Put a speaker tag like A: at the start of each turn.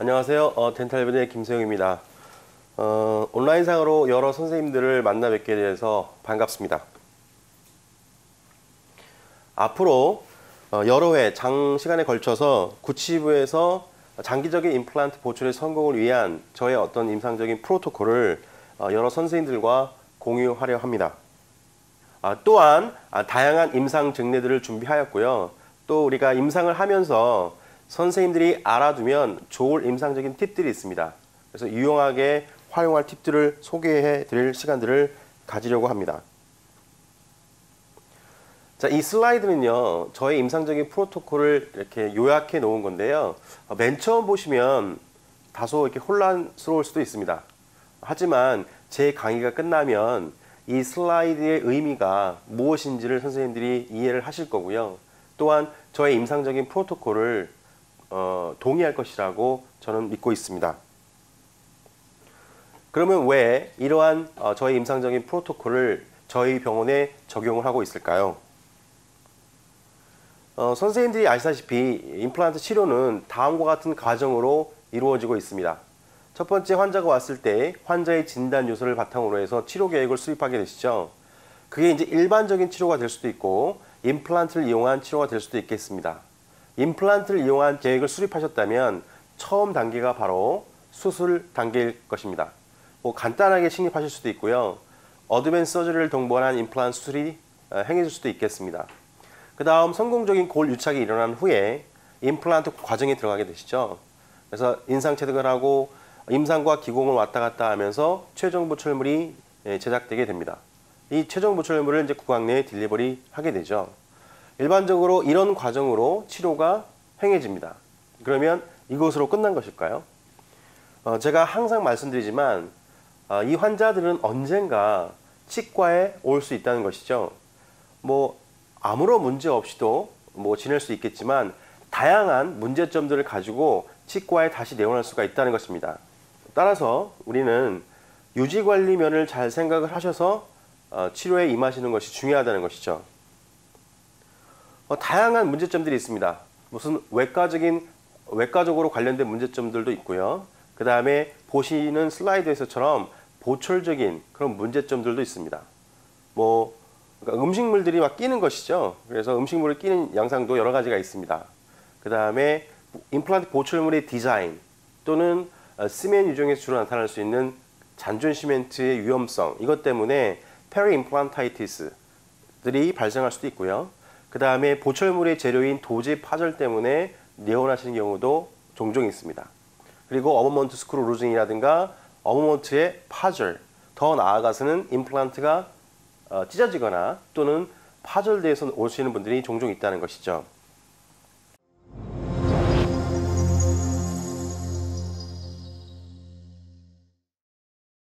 A: 안녕하세요. 어, 덴탈변의 김세용입니다. 어, 온라인상으로 여러 선생님들을 만나 뵙게 돼서 반갑습니다. 앞으로 어, 여러 회 장시간에 걸쳐서 구치부에서 장기적인 임플란트 보출의 성공을 위한 저의 어떤 임상적인 프로토콜을 어, 여러 선생님들과 공유하려 합니다. 아, 또한 아, 다양한 임상 증례들을 준비하였고요. 또 우리가 임상을 하면서 선생님들이 알아두면 좋을 임상적인 팁들이 있습니다. 그래서 유용하게 활용할 팁들을 소개해 드릴 시간들을 가지려고 합니다. 자, 이 슬라이드는요, 저의 임상적인 프로토콜을 이렇게 요약해 놓은 건데요. 어, 맨 처음 보시면 다소 이렇게 혼란스러울 수도 있습니다. 하지만 제 강의가 끝나면 이 슬라이드의 의미가 무엇인지를 선생님들이 이해를 하실 거고요. 또한 저의 임상적인 프로토콜을 어, 동의할 것이라고 저는 믿고 있습니다. 그러면 왜 이러한 어, 저의 임상적인 프로토콜을 저희 병원에 적용을 하고 있을까요? 어, 선생님들이 아시다시피 임플란트 치료는 다음과 같은 과정으로 이루어지고 있습니다. 첫 번째 환자가 왔을 때 환자의 진단 요소를 바탕으로 해서 치료 계획을 수립하게 되시죠. 그게 이제 일반적인 치료가 될 수도 있고 임플란트를 이용한 치료가 될 수도 있겠습니다. 임플란트를 이용한 계획을 수립하셨다면 처음 단계가 바로 수술 단계일 것입니다. 뭐 간단하게 식립하실 수도 있고요. 어드밴스 서저리를 동반한 임플란트 수술이 어, 행해질 수도 있겠습니다. 그 다음 성공적인 골 유착이 일어난 후에 임플란트 과정에 들어가게 되시죠. 그래서 인상 체득을 하고 임상과 기공을 왔다 갔다 하면서 최종 보철물이 예, 제작되게 됩니다. 이 최종 보철물을 이제 구강 내에 딜리버리 하게 되죠. 일반적으로 이런 과정으로 치료가 행해집니다. 그러면 이것으로 끝난 것일까요? 어, 제가 항상 말씀드리지만 어, 이 환자들은 언젠가 치과에 올 수 있다는 것이죠. 뭐 아무런 문제 없이도 뭐 지낼 수 있겠지만 다양한 문제점들을 가지고 치과에 다시 내원할 수가 있다는 것입니다. 따라서 우리는 유지 관리 면을 잘 생각을 하셔서 어, 치료에 임하시는 것이 중요하다는 것이죠. 어, 다양한 문제점들이 있습니다. 무슨 외과적인 외과적으로 관련된 문제점들도 있고요. 그 다음에 보시는 슬라이드에서처럼 보철적인 그런 문제점들도 있습니다. 뭐 그러니까 음식물들이 막 끼는 것이죠. 그래서 음식물을 끼는 양상도 여러 가지가 있습니다. 그 다음에 임플란트 보철물의 디자인 또는 어, 시멘트 유지형에서 주로 나타날 수 있는 잔존 시멘트의 위험성 이것 때문에 peri-implantitis들이 발생할 수도 있고요. 그 다음에 보철물의 재료인 도재 파절 때문에 내원하시는 경우도 종종 있습니다. 그리고 abutment screw loosening이라든가 abutment의 파절 더 나아가서는 임플란트가 어, 찢어지거나 또는 파절돼서 오시는 분들이 종종 있다는 것이죠.